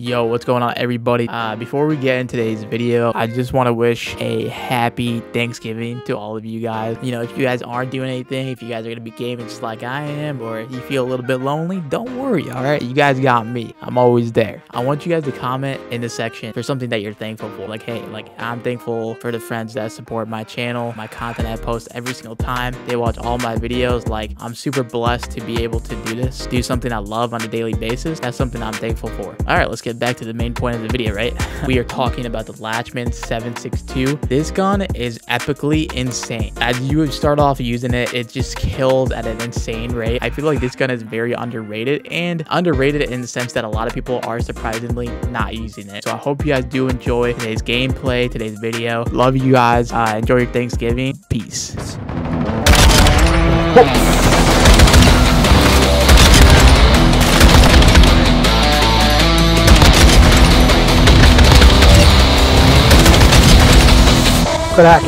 Yo, what's going on everybody? Uh, before we get in today's video, I just want to wish a happy Thanksgiving to all of you guys. You know, if you guys aren't doing anything, if you guys are going to be gaming just like I am, or you feel a little bit lonely, don't worry, all right? You guys got me. I'm always there. I want you guys to comment in the section for something that you're thankful for. Like, hey, like I'm thankful for the friends that support my channel, my content I post every single time. They watch all my videos. Like, I'm super blessed to be able to do this, do something I love on a daily basis. That's something I'm thankful for. All right, let's get back to the main point of the video, right? we are talking about the Lachmann 762. This gun is epically insane. As you start off using it, it just kills at an insane rate. I feel like this gun is very underrated and underrated in the sense that a lot of people are surprisingly not using it. So I hope you guys do enjoy today's gameplay, today's video. Love you guys. Uh, enjoy your Thanksgiving. Peace. Crack.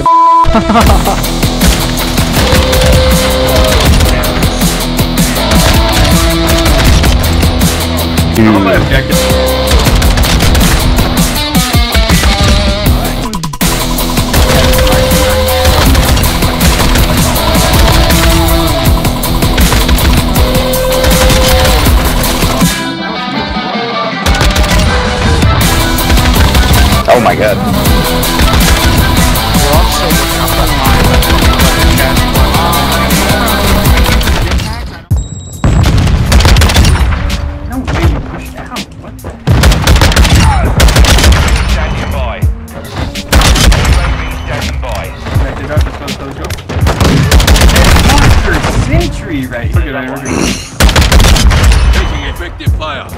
Oh my god. Taking effective fire.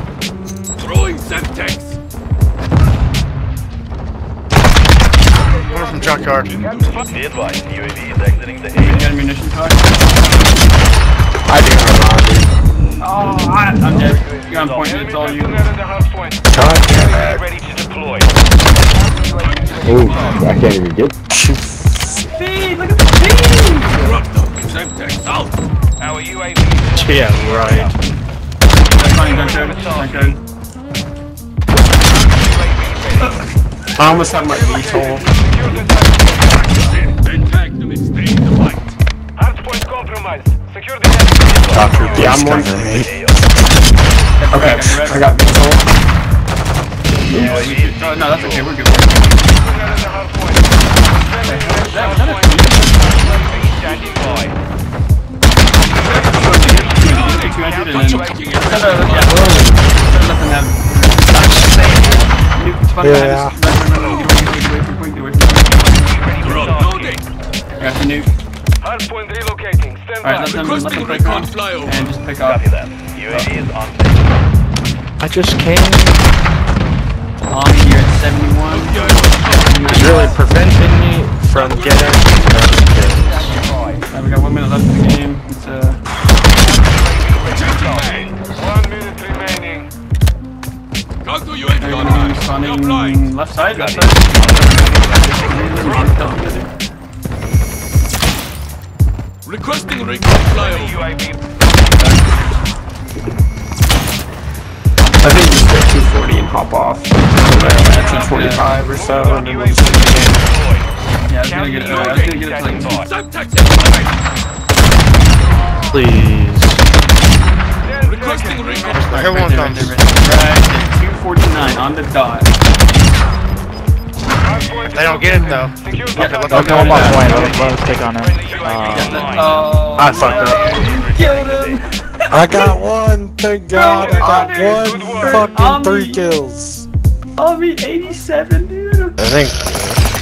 Throwing Semtex. One from junkyard. Be advised, UAV is exiting the area. got ammunition talk? I do have on, dude. Oh, I, I'm dead. You're on point. It's all you. God damn it. Ready to deploy. Ooh, I can't even get. Speed! Look at the speed! Raptor. Semtex out. Our UAV is Yeah, right. That's fine, junkyard. Junkyard. I almost have my VTOL. Antagonist stay in the fight. Hardpoint compromised. Secure the area. Doctor Yeah, I'm one. Okay, I got VTOL. Yeah, we should. Oh, no, that's okay. We're good. Standing by. 200 and the nuke. Hardpoint relocating. Stand Alright, let them, let them off. flyover. And just pick off. Copy that. UAV is on station. I just came. On here at 71. It's really preventing me from getting those kills. Alright, we got one minute left in the game. It's uh. One minute remaining. Be You're blind. left side. Requesting recon flyover. I think just get 240 and hop off. At 245 or so, and then we'll just. Yeah, I was gonna get it. I was gonna get it to like. Please. Requesting recon. Here one Right comes. there, right there, right there. 249 on the dot. They don't get it though. Secure Yeah, the don't Go on my point. Let, let us take on him. UAV Oh, I fucked up. killed him. I got one. Thank God. I got one work. fucking three kills. I'll be 87, dude. I think.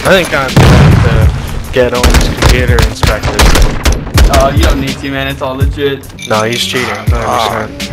I think I'm gonna have to get on computer inspected. Oh, uh, you don't need to, man. It's all legit. No, he's cheating. 100%.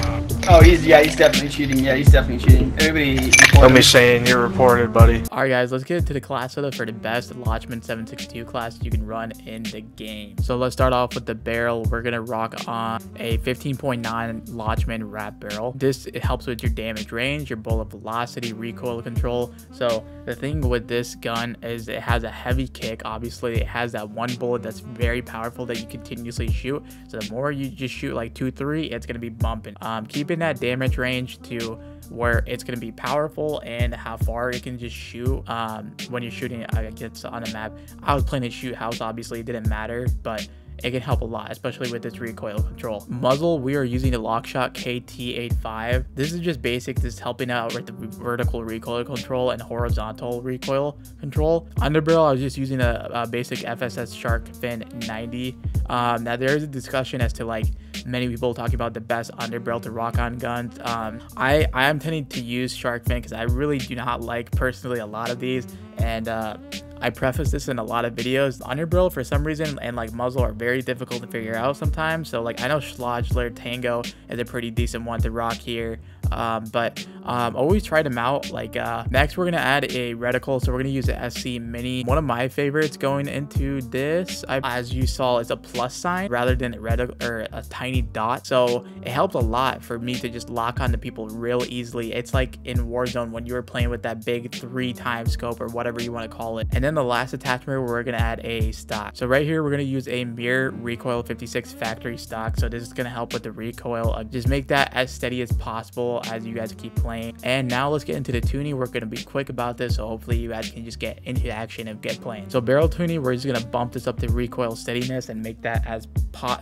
Oh, he's yeah, he's definitely cheating. Yeah, he's definitely cheating. Everybody. report Let him. me saying you're reported, buddy. All right, guys, let's get into the class setup for the best Lachmann 762 class you can run in the game. So let's start off with the barrel. We're gonna rock on a 15.9 Lachmann wrap barrel. This it helps with your damage range, your bullet velocity, recoil control. So the thing with this gun is it has a heavy kick. Obviously, it has that one bullet that's very powerful that you continuously shoot. So the more you just shoot like two, three, it's gonna be bumping. Um, keeping that damage range to where it's going to be powerful and how far it can just shoot um, when you're shooting I guess on a map. I was playing a shoot house, obviously it didn't matter, but it can help a lot, especially with this recoil control. Muzzle, we are using the Lockshot KT85. This is just basic, this is helping out with the vertical recoil control and horizontal recoil control. Underbarrel, I was just using a, a basic FSS Shark Fin 90. Um, now there is a discussion as to like many people talking about the best underbarrel to rock on guns. Um, I, I am tending to use Shark Fin because I really do not like personally a lot of these and uh, I preface this in a lot of videos. Underbarrel, for some reason, and like muzzle are very difficult to figure out sometimes. So like I know Schlager Tango is a pretty decent one to rock here. Um, but um, always try them out. Like uh, next, we're gonna add a reticle, so we're gonna use the SZ Mini. One of my favorites going into this, I, as you saw, is a plus sign rather than a reticle or a tiny dot. So it helps a lot for me to just lock onto people real easily. It's like in Warzone when you were playing with that big three times scope or whatever you want to call it. And then the last attachment, we're gonna add a stock. So right here, we're gonna use a Mir Recoil 56 factory stock. So this is gonna help with the recoil. Uh, just make that as steady as possible as you guys keep playing. And now let's get into the tuning. We're going to be quick about this, so hopefully you guys can just get into action and get playing. So barrel tuning, we're just going to bump this up to recoil steadiness and make that as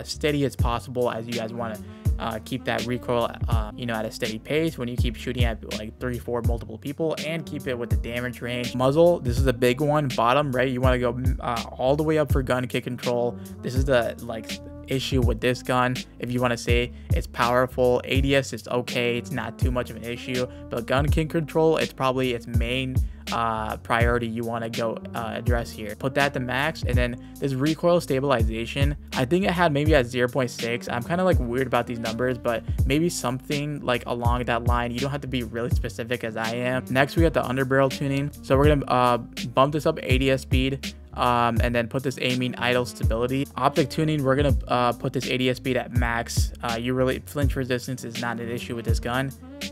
steady as possible as you guys want to uh, keep that recoil, uh, you know, at a steady pace when you keep shooting at like three, four multiple people and keep it with the damage range. Muzzle, this is a big one. Bottom, right? You want to go uh, all the way up for gun kick control. This is the like issue with this gun. If you want to say it's powerful ads is okay it's not too much of an issue but gun kick control it's probably its main uh, priority you want to go uh, address here. Put that to max and then this recoil stabilization i think it had maybe at 0.6 i'm kind of like weird about these numbers but maybe something like along that line. You don't have to be really specific as i am. Next we got the underbarrel tuning. So we're gonna uh, bump this up ads speed um, and then put this aiming idle stability. Optic tuning, we're gonna uh, put this ADS speed at max. Uh, you really flinch resistance is not an issue with this gun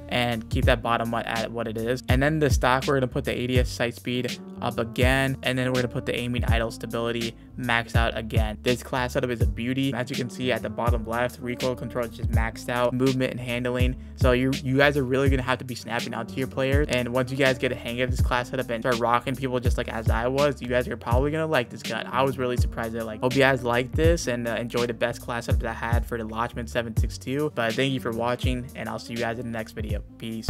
and keep that bottom at what it is. And then the stock, we're gonna put the ADS sight speed up again, and then we're gonna put the aiming idle stability max out again. This class setup is a beauty. As you can see at the bottom left, recoil control is just maxed out, movement and handling. So you you guys are really gonna have to be snapping out to your players. And once you guys get a hang of this class setup and start rocking people just like as I was, you guys are probably gonna like this gun. I was really surprised that like. Hope you guys like this and uh, enjoy the best class setup that I had for the Lachmann 762. But thank you for watching, and I'll see you guys in the next video. Peace.